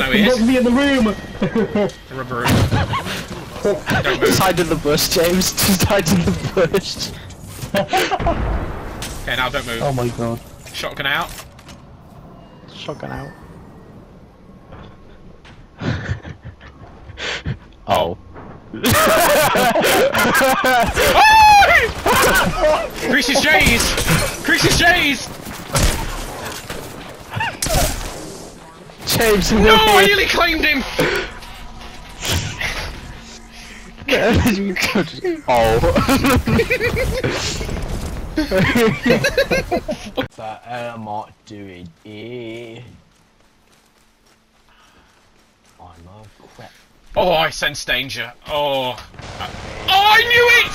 help! No, he he me in the room! Rubber room. Just hide in the bush, James. Just hide in the bush. Okay, now don't move. oh my god. Shotgun out. Shotgun out. oh. Creases J's! Creases J's! James, No, I nearly claimed him! oh. That am I doing here? I'm a crap. Oh, I sense danger. Oh. Oh, I knew it!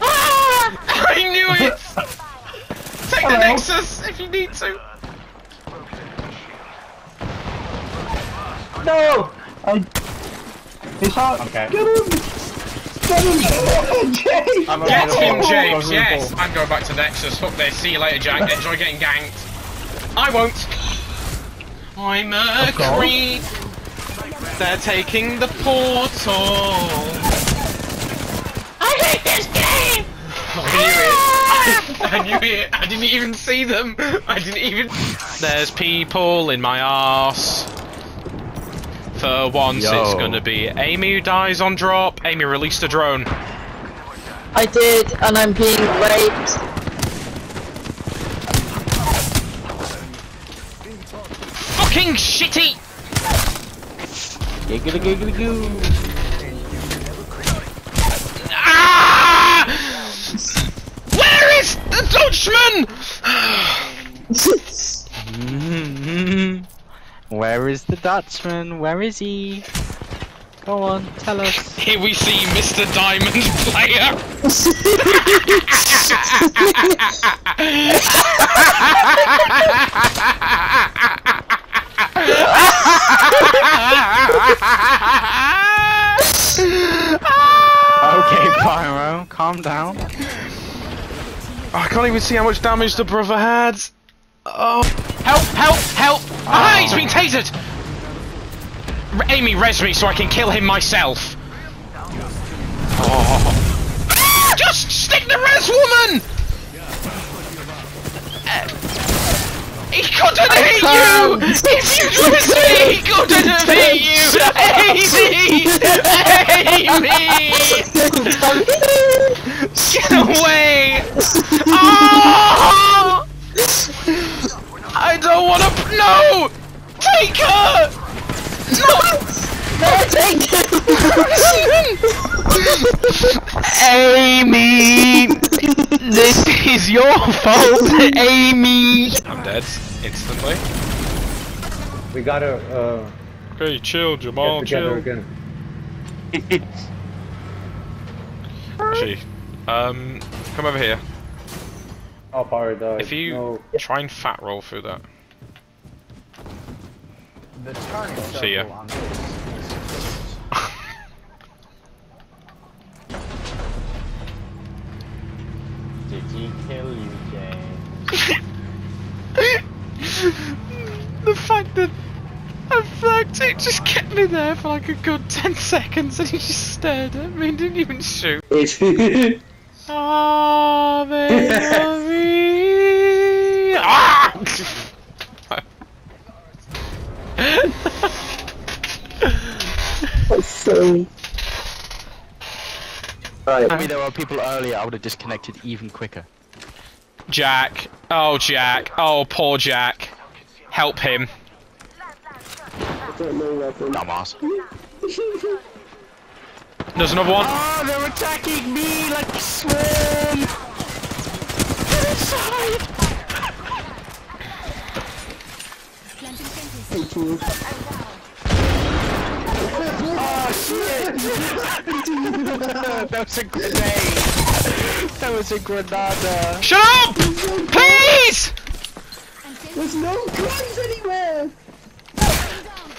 I knew it! Take the Hello. Nexus if you need to. No! I... He's out! Okay. Get him! Get him! James! I'm Get him, ball. James, Over the yes! I'm going back to Nexus. Fuck this. See you later, Jack. Enjoy getting ganked. I won't. I'm a course. creep. They're taking the portal. I hate this game! I knew it. Ah! I knew it. I didn't even see them. I didn't even. There's people in my ass. For once, it's gonna be Amy who dies on drop. Amy released a drone. I did, and I'm being raped. Fucking shitty! Giggly giggly goo. Ah! Where is the Dutchman? Where is the Dutchman? Where is he? Go on, tell us. Here we see Mr. Diamond Player. Okay, Pyro, calm down. I can't even see how much damage the brother had. Oh. Help, help, help! Ah, he's been tasered! R Amy, res me so I can kill him myself. Oh. Ah, just stick the res woman! Uh, he couldn't hit you! If you res me, he couldn't have hit you! Amy! Amy! Get away! Oh! I don't want to. No! Take her! No! No, take her! Amy! This is your fault, Amy! I'm dead instantly. We gotta uh, Okay, chill, Jamal, get together again. Gee. Um, come over here. Oh, power died. If you No. try and fat roll through that. The turning See ya. circle on. Did he kill you, James? the fact that I fucked it just kept me there for like a good 10 seconds and he just stared at me and didn't even shoot. Ah, baby. ah! Silly. Tell me there were people earlier, I would have disconnected even quicker. Jack. Oh, Jack. Oh, poor Jack. Help him. Dumbass. There's another one. Oh, they're attacking me like a swarm! Get inside! Oh shit! that was a grenade! That was a grenada! Shut up! Please! There's no guns anywhere!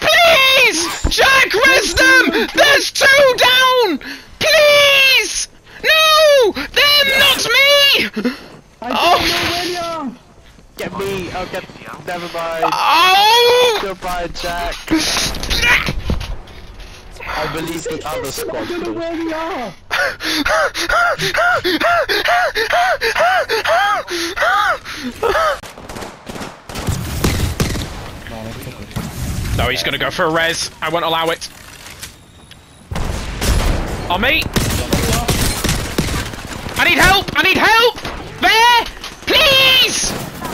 Please! Jack, res them! There's two down! Please! No! Them, not me! I don't Oh. know where you are! Get me! Oh, get. Never mind. Oh! Goodbye. Alright, Jack. I believe the other squad. don't know will. where we are. No, he's gonna go for a res. I won't allow it. On me! I need help! I need help! There! Please!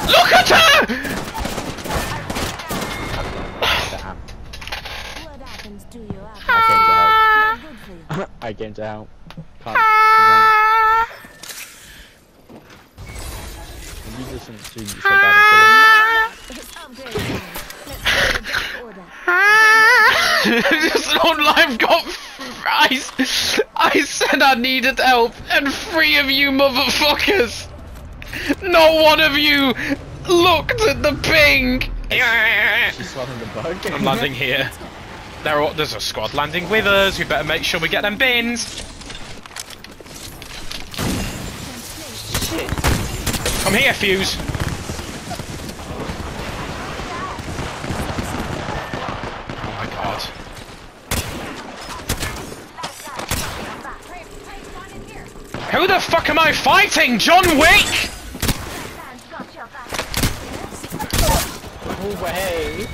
Look at her! What happens to you after I good for you? I came to help. Can't. You listen to you said that. It's upgrade time. Let's go to. Just on live got. I, s- I said I needed help, and three of you motherfuckers. Not one of you looked at the ping. She's swallowing the bug. I'm landing here. There are, there's a squad landing with us. We better make sure we get them bins. Come here, Fuse. Oh my god. Who the fuck am I fighting? John Wick? Away.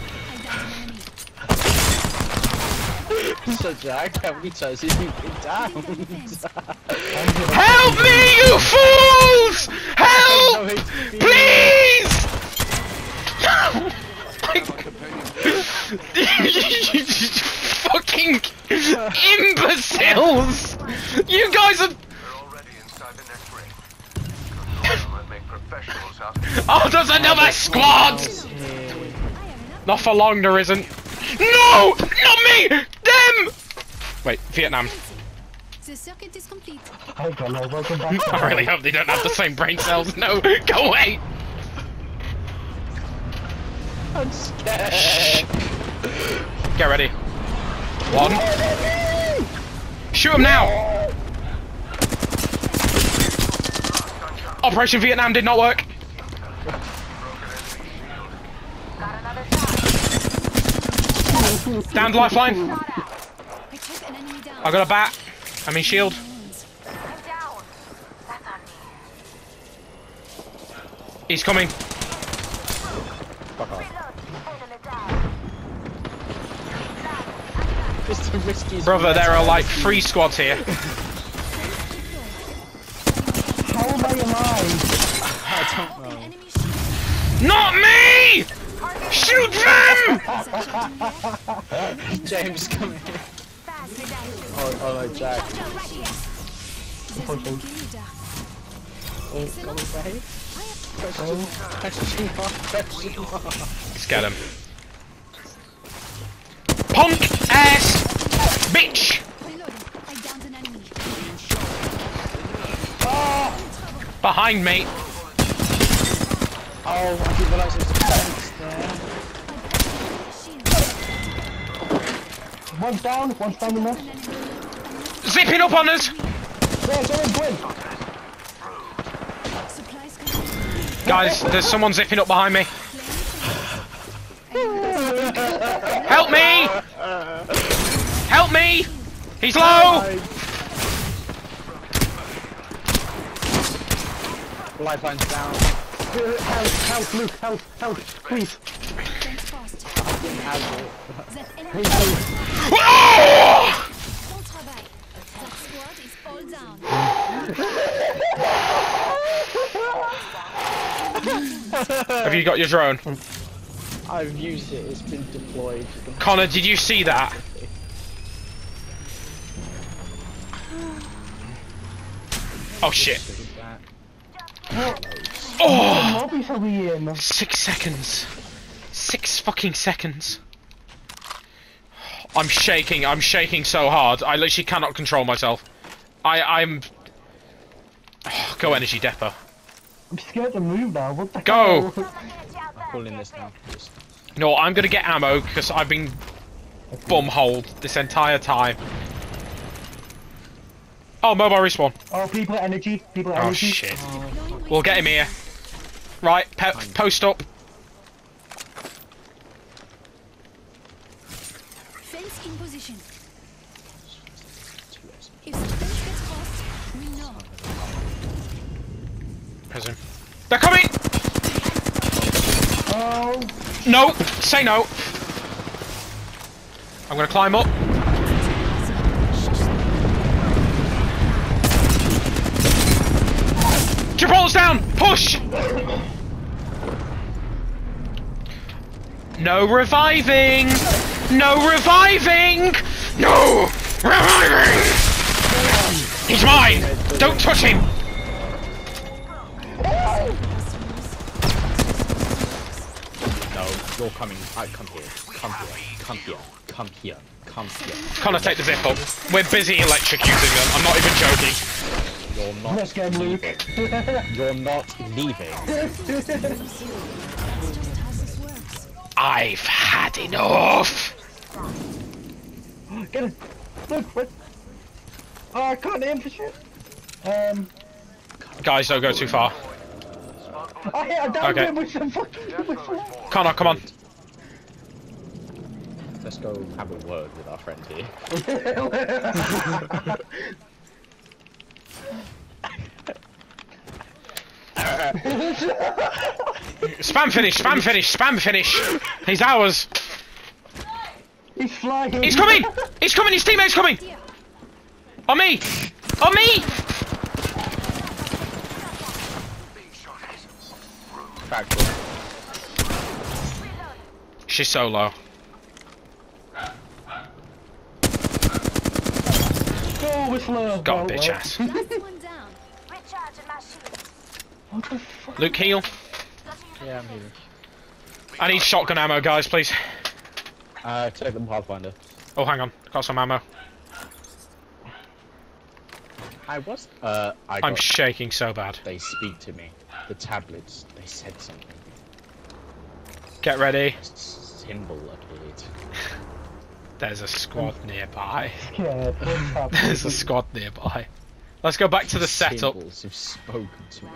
So Jack, how many times have you been down? Help me, you fools! Help! Please! you fucking imbeciles! You guys are. already inside the next ring. Might make professionals out of Oh, there's another squad! Not for long, there isn't. No! Not me! Them! Wait, Vietnam. The circuit is complete. Hey, Gunnar, welcome back. I really hope they don't have the same brain cells. No, go away! I'm scared. Get ready. One. Shoot him now! Operation Vietnam did not work. Downed lifeline. I took an enemy down. I got a bat. I mean shield. He's coming. The riskiest. Brother, there are like three squads here. How am I alive? Not me! Shoot them! James, come here. Oh, oh no, Jack. There's a leader. Oh, go away. Question, question mark, question mark. Let's get him. Punk ass bitch! Reloading. I downed an enemy. Behind me. Oh, I didn't realise there was a fence there. Shield. One's down, one's down the left. Zipping up on us! There's Owen Gwyn. Supplies complete. Guys, there's someone zipping up behind me. Help me! Help me! He's low! Lifeline's down. Help, help, Luke, help, help, please. Thanks fast. Has it. That enemy. Please, please. Squad is all down. Have you got your drone? I've used it, it's been deployed. Connor, did you see that? Oh shit. Oh! What lobbies are we in? Six seconds. Six fucking seconds. I'm shaking. I'm shaking so hard. I literally cannot control myself. I, I'm. go energy depot. I'm scared to move now. What the Go! hell? Pulling this now. Just No, I'm gonna get ammo because I've been bumholed this entire time. Oh, mobile respawn. Oh, people energy. People at Oh energy. shit. We'll get him here. Right, pe post up. They're coming! Oh, No! Say no! I'm gonna climb up. Gibraltar's down! Push! No reviving! No reviving! No reviving! He's mine! Don't touch him! You're coming. I come here. Come here. Come here. Come here. Come here. Connor, take the zip up. We're busy electrocuting them. I'm not even joking. You're not. let's go, Luke. You're not leaving. That's just how this works. I've had enough! Get him. Look, what? Oh, I can't aim for shit. Um, Guys, don't go too far. I hit a down Okay. him with some fucking. With some... Connor, come on. Let's go have a word with our friend here. Spam finish, spam finish, spam finish! He's ours! He's flying. He's coming! He's coming, his teammate's coming! On me! On me! Back door. She's so low. Go, Whistler. Got a Oh, bitch well. ass. Last one down. Luke, heal. Yeah, I'm here. I need shotgun ammo, guys, please. Uh, take the Pathfinder. Oh, hang on. Got some ammo. I was. Uh, I I'm got. shaking so bad. they speak to me. The tablets. They said something. Get ready. Symbol appeared. There's a squad nearby. Yeah. There's a squad nearby. Let's go back to the setup. Symbols have spoken to me.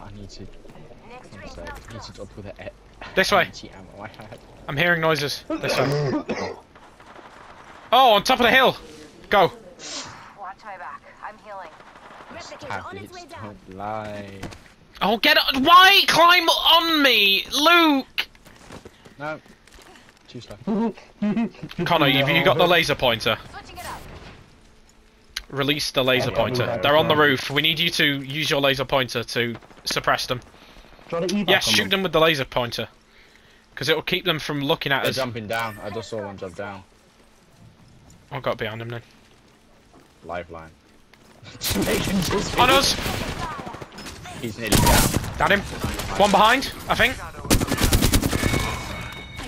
I need to. One. I need to drop with the This way. I had. I'm hearing noises. This way. Oh, on top of the hill! Go! Watch my back. I'm healing. On its way down. don't lie. Oh, get on! Why climb on me? Luke! No. Too slow. Connor, you, you got the laser pointer. Switching it up. Release the laser pointer. They're on the roof. We need you to use your laser pointer to suppress them. Try Yes, on shoot them with the laser pointer. Because it will keep them from looking at They're us. jumping down. I just saw one jump down. I got behind him then. Lifeline. On us! He's nearly down. Down him. One behind, I think. I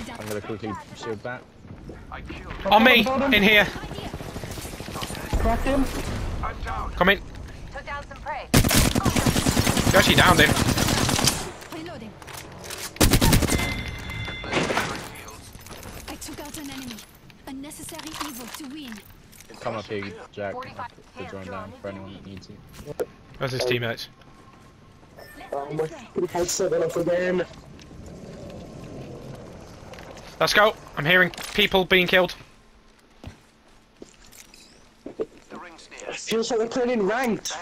down. I'm gonna quickly shield back. On me, in here. Crack him. Come in. Took down some prey. You actually downed him. Reloading. I took out an enemy. A necessary evil to win. Come up here, Jack. 45 The drone down for anyone that needs it. Where's his teammates? Oh, my fucking headset went off again. Let's go. I'm hearing people being killed. The. Feels like we're playing in ranked.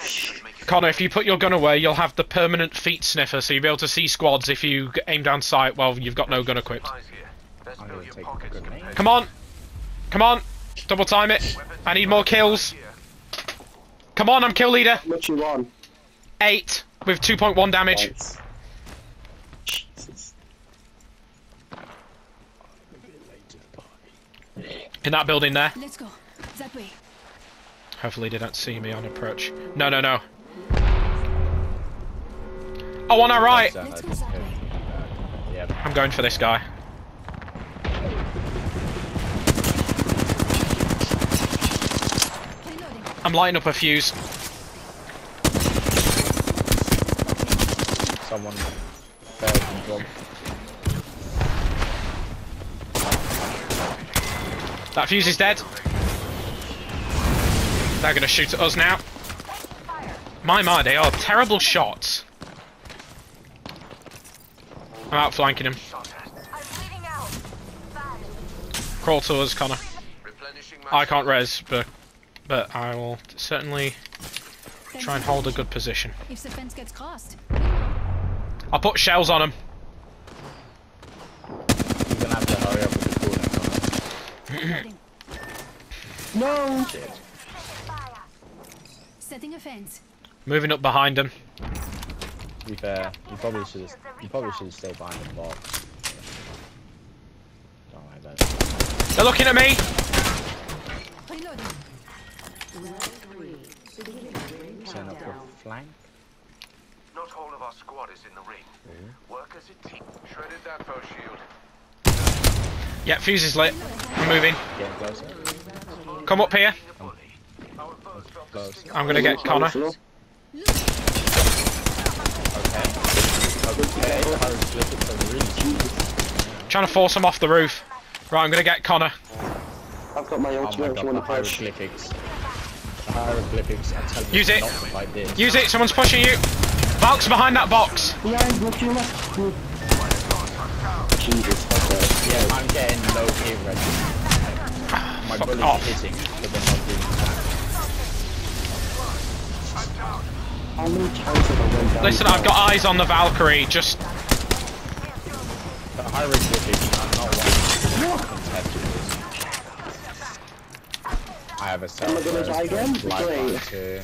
Connor, if you put your gun away, you'll have the permanent feet sniffer, so you'll be able to see squads if you aim down sight while you've got no gun equipped. Supplies here. Let's I'm fill gonna your take a pockets. grenade. with Come on. Come on. Double time it. I need more kills. Come on, I'm kill leader. What you on? Eight with 2.1 damage. Thanks. Jesus. In that building there. Let's go. That way. Hopefully they don't see me on approach. No, no, no. Oh, on our right. I go that killed. I'm going for this guy. Reloading. I'm lighting up a fuse. Someone failed and dropped. That fuse is dead. They're gonna shoot at us now. My my, they are terrible shots. I'm outflanking him. I'm bleeding out. Crawl to us, Connor. I can't res, but but I will certainly try and hold a good position. If the fence gets crossed. I'll put shells on him. You're gonna have to hurry up with the cooling. No! Setting a fence. Moving up behind him. To be fair, you probably should have. You probably should have stayed behind the box. Don't worry about it. They're looking at me. Reloading. Setting up your flank. Not all of our squad is in the ring. Work as a team. Shredded that foe shield. Yeah, fuse is lit. I'm moving. Getting closer. Come up here. The bully. Our foes dropped Close. I'm gonna get Connor. Okay. Okay. The hieroglyphics are really Trying to force him off the roof. Right, I'm gonna get Connor. I've got my Oh my ultimate if god, hieroglyphics. Are telling Use it. not to fight this. Use it. Someone's pushing you. Valk's behind that box. Behind, look to left. Jesus, okay. Yeah, I'm getting low hit ready. My Fuck bullets off. hitting, but they're not doing damage. How many times have I down? Listen, I've got eyes on the Valkyrie. Just The hieroglyphics are not one contestants. I have a Am I gonna die again? life Great. to...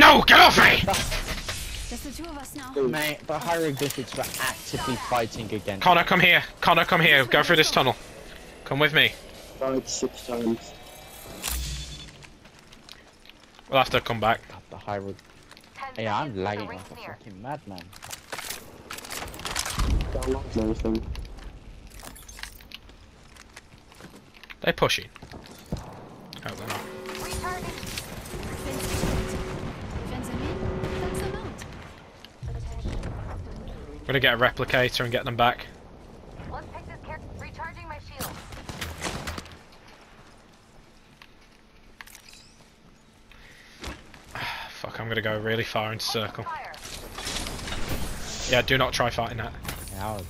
no, get off me. Just the two of us now. Mate, the hieroglyphics were actively fighting against Connor, come here. Connor, come here. Go through this tunnel. Come with me. Died six times. We'll have to come back. the hierog... Yeah, I'm lagging like a near. fucking madman. Downloads and everything. They're pushing. They're not. Recharging. Fence destroyed. Fence them in. Fence them out. We're gonna get a replicator and get them back. Let's pick this character. Recharging my shield. Fuck, I'm gonna go really far into circle. Yeah, do not try fighting that. Yeah, I'll-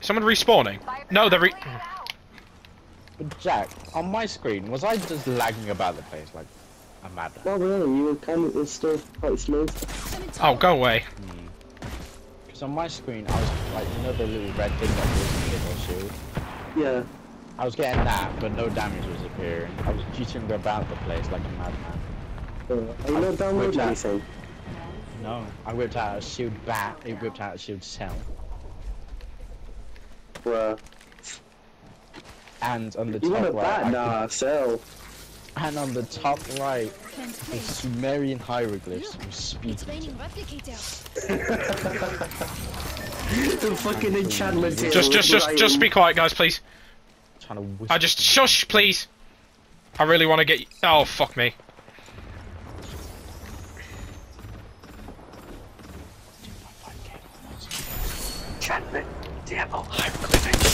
Someone respawning? No, they're re- Clean it out. But Jack, on my screen, was I just lagging about the place like a madman? Not really, you were kind of, it's still quite smooth. Oh, go away. Because on my screen, I was like, you know the little red thing that was in the shield? Yeah. I was getting that, but no damage was appearing. I was cheating about the place like a madman. Uh, are you not downloading Which anything? No, I whipped out a shield bat, it whipped out a shield cell. Bruh. And on the You top right, bat? I Nah, sell. and on the top right, the. Sumerian hieroglyphs were It's speaking to raining me. replicators. the fucking enchantment table Just, just, just, was just be quiet, guys, please. Trying to whisper. I just shush, please. I really want to get. Oh, fuck me. Enchantment table. Shield.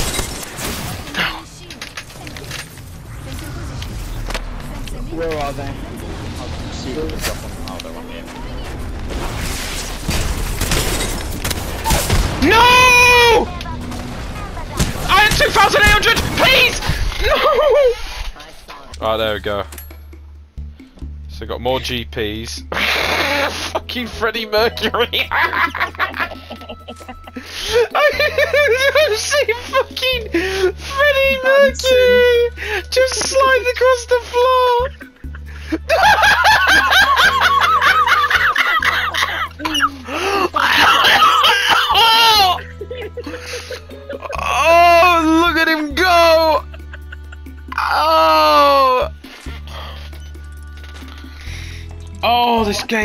Where are they? I can see oh, they're on here. No! I had 2,800! Please! No! Right, there we go. So got more GPs. Fucking Freddie Mercury.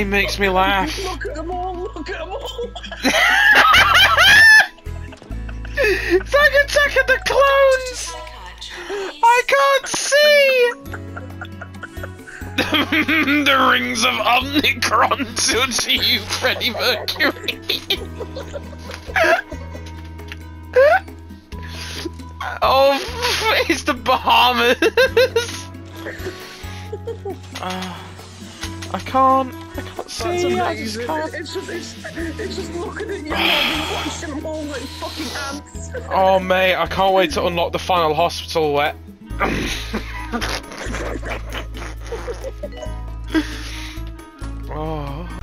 game makes me laugh. Look at them all, look at them all! It's like Attack of the Clones! I can't see! the rings of Omnicron to you, Freddie Mercury. oh, it's the Bahamas. Ah, I can't. Can't see I just can't. It's just, it's, it's just looking at you and watching them all like fucking ants. oh mate, I can't wait to unlock the final hospital wet. oh.